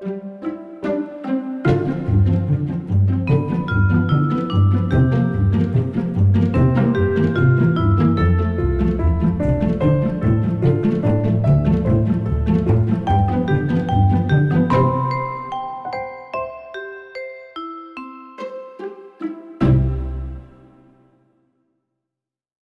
Música